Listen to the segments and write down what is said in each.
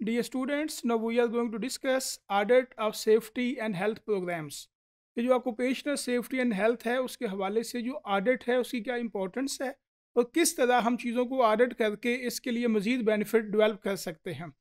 Dear students, now we are going to discuss audit of safety and health programs. ये जो occupational safety and health है उसके हवाले से जो ऑडिट है उसकी क्या इंपॉर्टेंस है और किस तरह हम चीज़ों को ऑडिट करके इसके लिए मज़ीद बेनिफिट डेवलप कर सकते हैं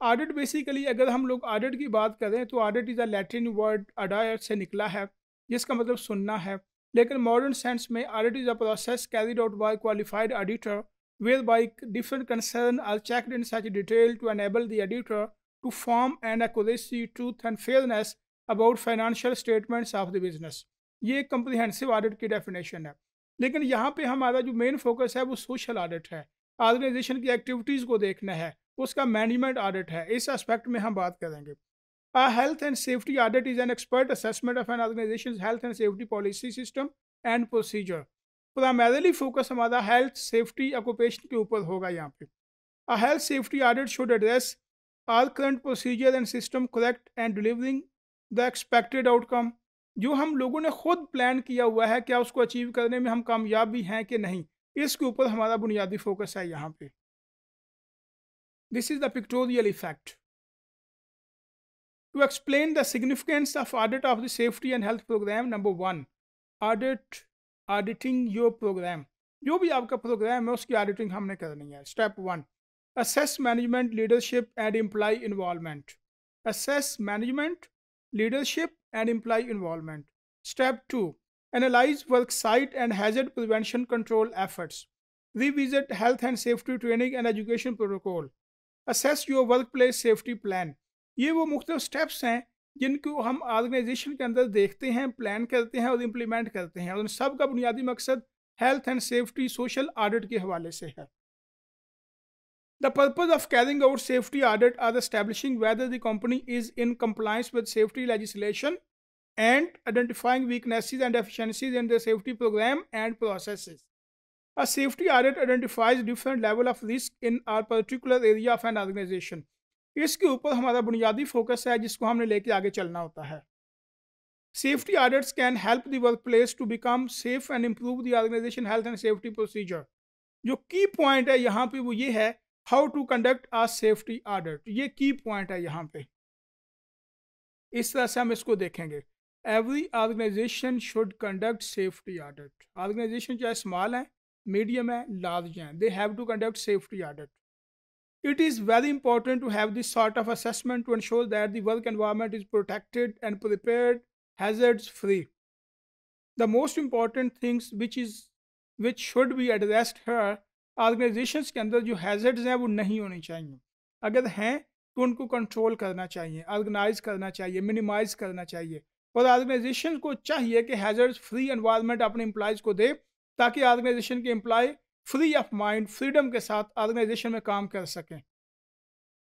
ऑडिट बेसिकली अगर हम लोग ऑडिट की बात करें तो audit is a Latin word Adair से निकला है जिसका मतलब सुनना है लेकिन मॉडर्न सेंस में audit is a process carried out by qualified auditor whereby different concerns are checked in such detail to enable the editor to form an accuracy, truth and fairness about financial statements of the business. ये एक comprehensive audit की definition है लेकिन यहाँ पे हमारा जो main focus है वो सोशल ऑडिट है ऑर्गेनाइजेशन की एक्टिविटीज़ को देखना है उसका मैनेजमेंट ऑडिट है इस एस्पेक्ट में हम बात करेंगे A health and safety audit is an expert assessment of an organization's health and safety policy system and procedure. Primarily focus हमारा हेल्थ सेफ्टी ऑक्यूपेशन के ऊपर होगा यहाँ पे। A health safety audit should address our current procedure and system correct and delivering the expected outcome जो हम लोगों ने खुद प्लान किया हुआ है, क्या उसको अचीव करने में हम कामयाब भी हैं कि नहीं, इसके ऊपर हमारा बुनियादी फोकस है यहाँ पे। This is the pictorial effect to explain the significance of audit of the safety and health program number one audit auditing your program जो भी आपका प्रोग्राम है, उसकी ऑडिटिंग हमने करनी है। Step one assess management leadership and employee involvement assess management leadership and employee involvement step two analyse work site and hazard prevention control efforts revisit health and safety training and education protocol. Assess your workplace safety plan. ये वो मुख्तलिफ़ steps हैं जिनको हम organisation के अंदर देखते हैं, प्लान करते हैं और इम्प्लीमेंट करते हैं। और उन सब का बुनियादी मकसद health and safety social audit के हवाले से है। The purpose of carrying out safety audit are establishing whether the company is in compliance with safety legislation and identifying weaknesses and efficiencies in the safety program and process a safety audit identifies different level of risk in our particular area of an organisation इसके ऊपर हमारा बुनियादी focus है, जिसको हमने लेके आगे चलना होता है। Safety audits can help workplace to become safe and improve the organisation health and safety procedure जो की पॉइंट है यहाँ पे वो ये है how to conduct a safety audit ये की पॉइंट है यहाँ पे। इस तरह से हम इसको देखेंगे। Every organisation should conduct safety audit organisation चाहे स्मॉल है मीडियम है लार्ज हैं they have to conduct safety audit It is very important to have this sort of assessment to ensure that the work environment is protected and prepared hazards free. The most important things which is which should be addressed here organisations के अंदर जो hazards हैं वो नहीं होनी चाहिए अगर हैं तो उनको कंट्रोल करना चाहिए ऑर्गेनाइज करना चाहिए मिनिमाइज करना चाहिए और ऑर्गेनाइजेशन को चाहिए कि हैजर्ड्स फ्री एनवायरनमेंट अपने एम्प्लॉयज़ को दे ताकि ऑर्गेनाइजेशन के employee free of mind freedom के साथ ऑर्गेनाइजेशन में काम कर सकें।